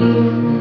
you.